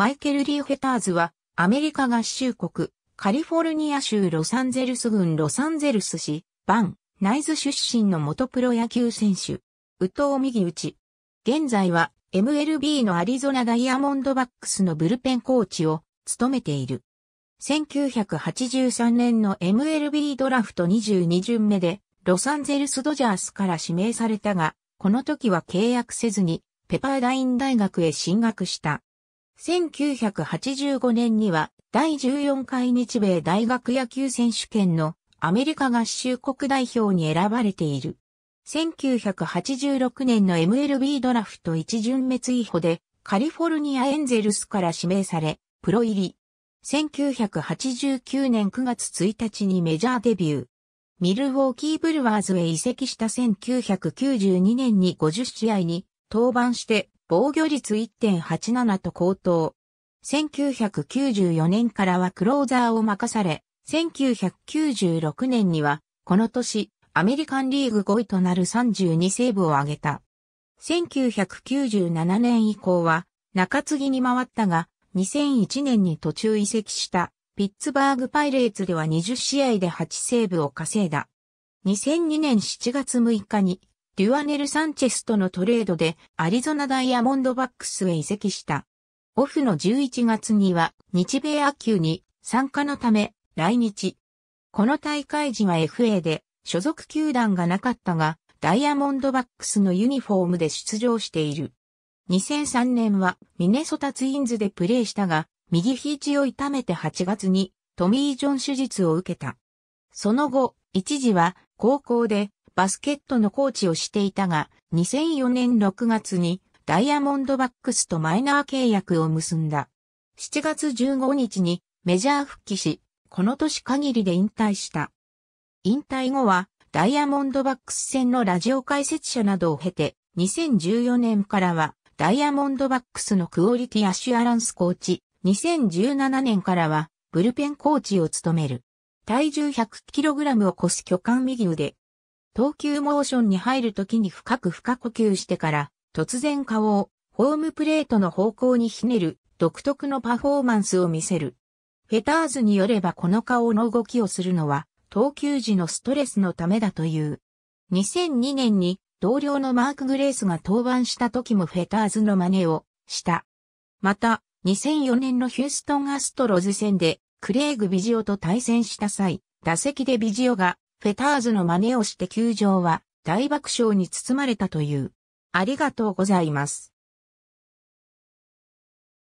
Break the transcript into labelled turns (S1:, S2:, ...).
S1: マイケル・リー・フェターズは、アメリカ合衆国、カリフォルニア州ロサンゼルス郡ロサンゼルス市、バン、ナイズ出身の元プロ野球選手。宇藤右打ち。現在は MLB のアリゾナダイヤモンドバックスのブルペンコーチを務めている。1983年の MLB ドラフト22巡目でロサンゼルスドジャースから指名されたが、この時は契約せずにペパーダイン大学へ進学した。1985年には第14回日米大学野球選手権のアメリカ合衆国代表に選ばれている。1986年の MLB ドラフト1巡目追捕でカリフォルニアエンゼルスから指名され、プロ入り。1989年9月1日にメジャーデビュー。ミルウォーキーブルワーズへ移籍した1992年に50試合に登板して防御率1.87と高騰。1994年からはクローザーを任され、1996年にはこの年アメリカンリーグ5位となる32セーブを挙げた。1997年以降は中継ぎに回ったが、2001年に途中移籍したピッツバーグパイレーツでは20試合で8セーブを稼いだ。2002年7月6日にデュアネル・サンチェスとのトレードでアリゾナダイヤモンドバックスへ移籍した。オフの11月には日米野球に参加のため来日。この大会時は FA で所属球団がなかったがダイヤモンドバックスのユニフォームで出場している。2003年はミネソタツインズでプレーしたが、右肘を痛めて8月にトミー・ジョン手術を受けた。その後、一時は高校でバスケットのコーチをしていたが、2004年6月にダイヤモンドバックスとマイナー契約を結んだ。7月15日にメジャー復帰し、この年限りで引退した。引退後はダイヤモンドバックス戦のラジオ解説者などを経て、2014年からはダイヤモンドバックスのクオリティアシュアランスコーチ、2017年からはブルペンコーチを務める。体重 100kg を超す巨漢右腕。投球モーションに入るときに深く深呼吸してから突然顔をホームプレートの方向にひねる独特のパフォーマンスを見せる。フェターズによればこの顔の動きをするのは投球時のストレスのためだという。2002年に同僚のマーク・グレースが登板した時もフェターズの真似をした。また、2004年のヒューストン・アストロズ戦でクレイグ・ビジオと対戦した際、打席でビジオがフェターズの真似をして球場は大爆笑に包まれたという。ありがとうございます。